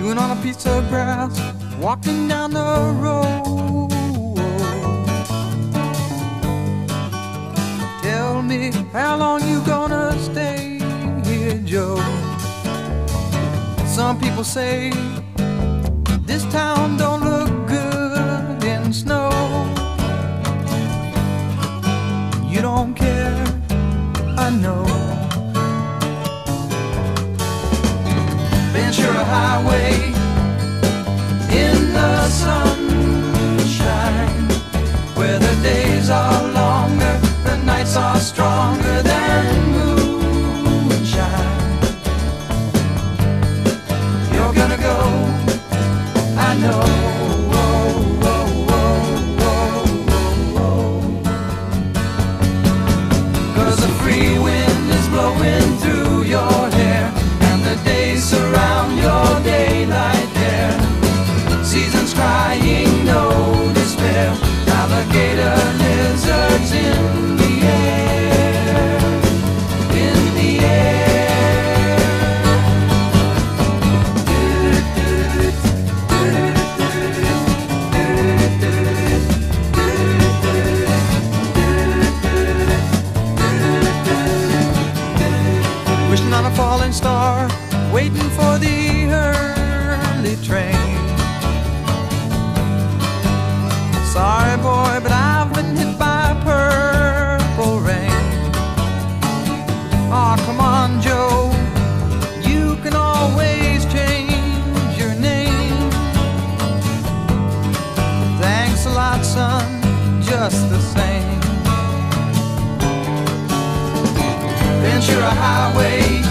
chewing on a piece of grass, walking down the road. Tell me how long you gonna stay here, Joe? Some people say this town don't look good in snow. You don't care, I know. Highway in the sunshine, where the days are longer, the nights are stronger than moonshine. You're gonna go, I know. Seasons crying, no despair Alligator lizards in the air In the air Wishing on a falling star, waiting for the early train. Same. a Highway